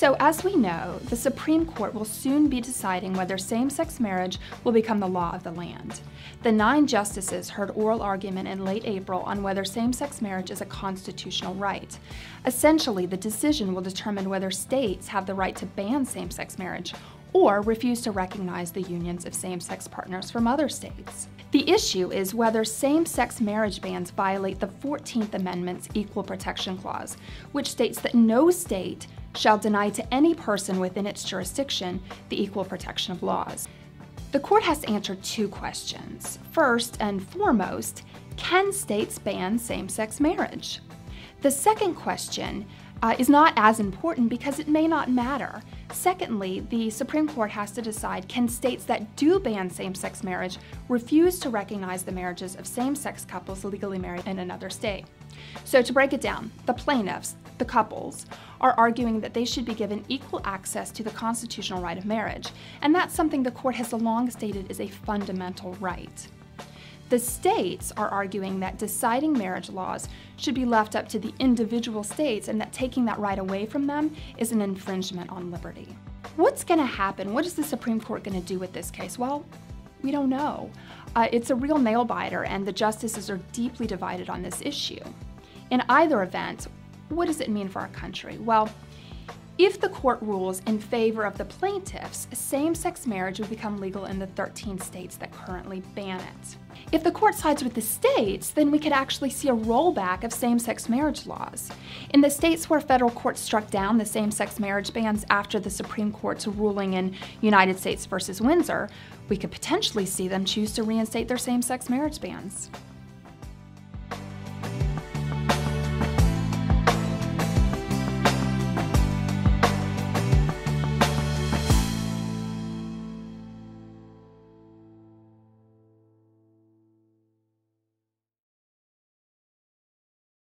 So, as we know, the Supreme Court will soon be deciding whether same sex marriage will become the law of the land. The nine justices heard oral argument in late April on whether same sex marriage is a constitutional right. Essentially, the decision will determine whether states have the right to ban same sex marriage or refuse to recognize the unions of same sex partners from other states. The issue is whether same sex marriage bans violate the 14th Amendment's Equal Protection Clause, which states that no state shall deny to any person within its jurisdiction the equal protection of laws. The court has to answer two questions. First and foremost, can states ban same sex marriage? The second question uh, is not as important because it may not matter. Secondly, the Supreme Court has to decide can states that do ban same sex marriage refuse to recognize the marriages of same sex couples legally married in another state? So, to break it down, the plaintiffs, the couples, are arguing that they should be given equal access to the constitutional right of marriage, and that's something the court has long stated is a fundamental right. The states are arguing that deciding marriage laws should be left up to the individual states and that taking that right away from them is an infringement on liberty. What's going to happen? What is the Supreme Court going to do with this case? Well, we don't know. Uh, it's a real nail biter, and the justices are deeply divided on this issue. In either event, what does it mean for our country? Well, if the court rules in favor of the plaintiffs, same sex marriage would become legal in the 13 states that currently ban it. If the court sides with the states, then we could actually see a rollback of same sex marriage laws. In the states where federal courts struck down the same sex marriage bans after the Supreme Court's ruling in United States versus Windsor, we could potentially see them choose to reinstate their same sex marriage bans.